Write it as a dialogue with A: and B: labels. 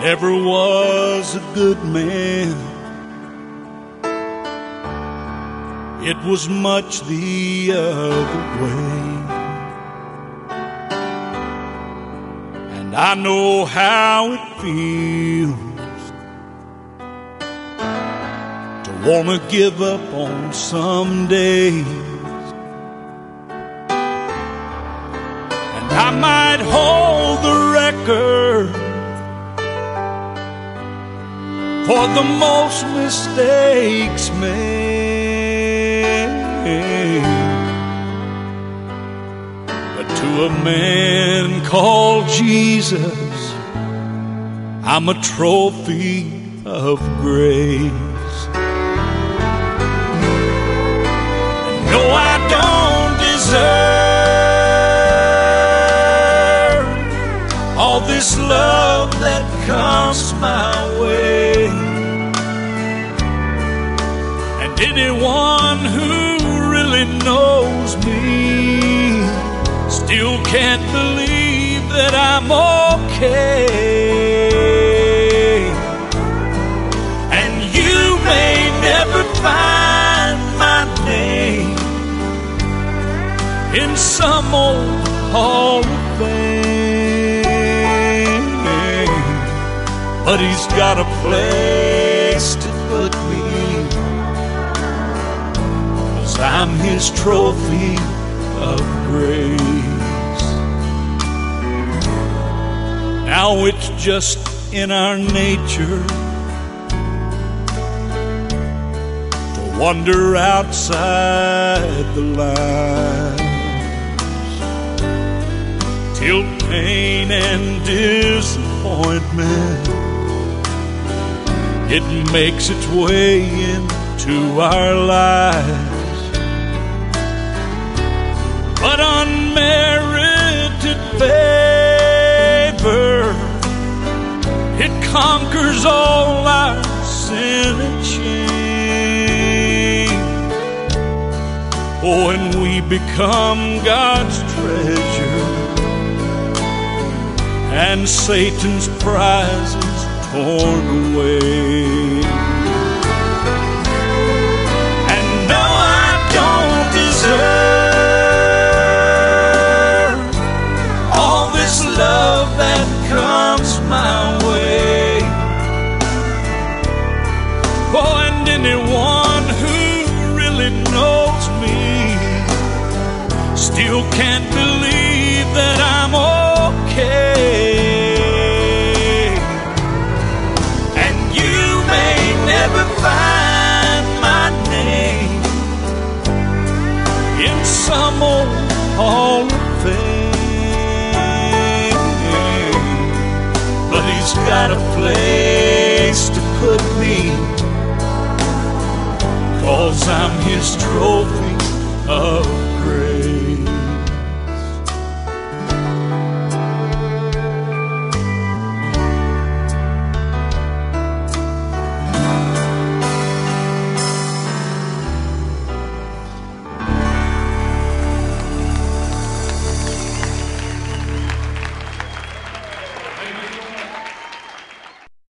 A: never was a good man. It was much the other way. And I know how it feels to want to give up on some days. And I might hold the record for the most mistakes made. But to a man called Jesus, I'm a trophy of grace. Comes my way. And anyone who really knows me still can't believe that I'm okay. And you may never find my name in some old hall But he's got a place to put me. Cause I'm his trophy of grace. Now it's just in our nature to wander outside the lines till pain and disappointment it makes its way into our lives. But unmerited favor, it conquers all our sin and shame. Oh, and we become God's treasure, and Satan's prizes torn love that comes my way. Oh, and anyone who really knows me still can't believe that I'm okay. And you may never find my name in some old hall of fame. But he's got a place to put me. Cause I'm his trophy of grace.